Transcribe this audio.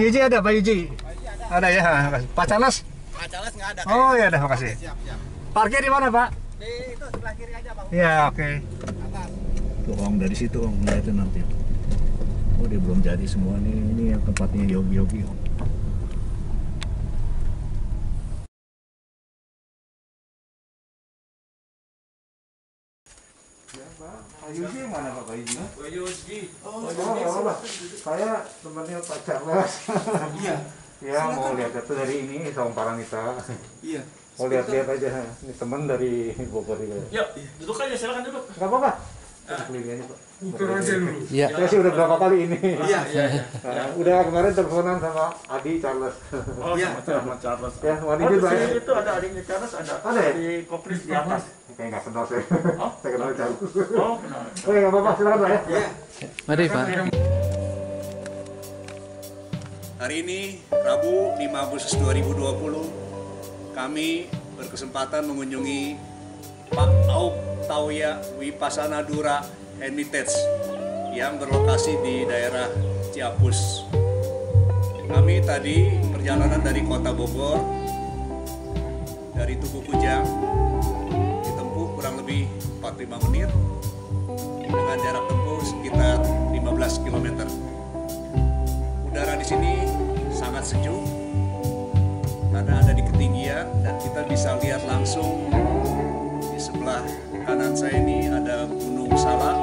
Pak Yuji ada, Pak Yuji. Ada ya, makasih. Pak Charles? Pak Charles nggak ada. Oh ya, ada, makasih. Siap, siap. Parkir di mana, Pak? Di itu sebelah kiri aja, Bang. Ya, oke. Atas. Tuh Om dari situ Om ngeliatin nanti. Oh dia belum jadi semua nih. Ini yang tempatnya Yogi Yogi Om. Pak Yuji mana Pak Pak Yuji? Pak Yuji. Oh, oh, Pak. Saya temannya Pak Charles. Iya. ya, mau lihat itu dari ini sama Paranita. Iya. Mau lihat-lihat aja. Ini teman dari Bogor juga. Yuk, duduk aja, silakan duduk. Enggak apa-apa. Pak. Dulu. Iya. Saya sih udah berapa kali ini. Iya, iya. Nah, udah kemarin teleponan sama Adi Charles. Oh, Iya. sama Charles. Ya, mau Oh, sini itu ada adiknya Charles, ada. Ada ya? Di koplis di atas. Kayak nggak kenal saya. Oh? saya kenal Charles. Oh, kenal. Oke, nggak apa-apa, silakan Pak ya. Iya. Mari Pak. Hari ini Rabu 5 Agustus 2020 kami berkesempatan mengunjungi Pak Auk Tauya Wipasana Dura Hermitage yang berlokasi di daerah Ciapus. Kami tadi perjalanan dari kota Bogor dari Tugu Kujang ditempuh kurang lebih 45 menit dengan jarak tempuh sekitar 15 km udara di sini sangat sejuk karena ada di ketinggian dan kita bisa lihat langsung kanan saya ini ada Gunung Salak.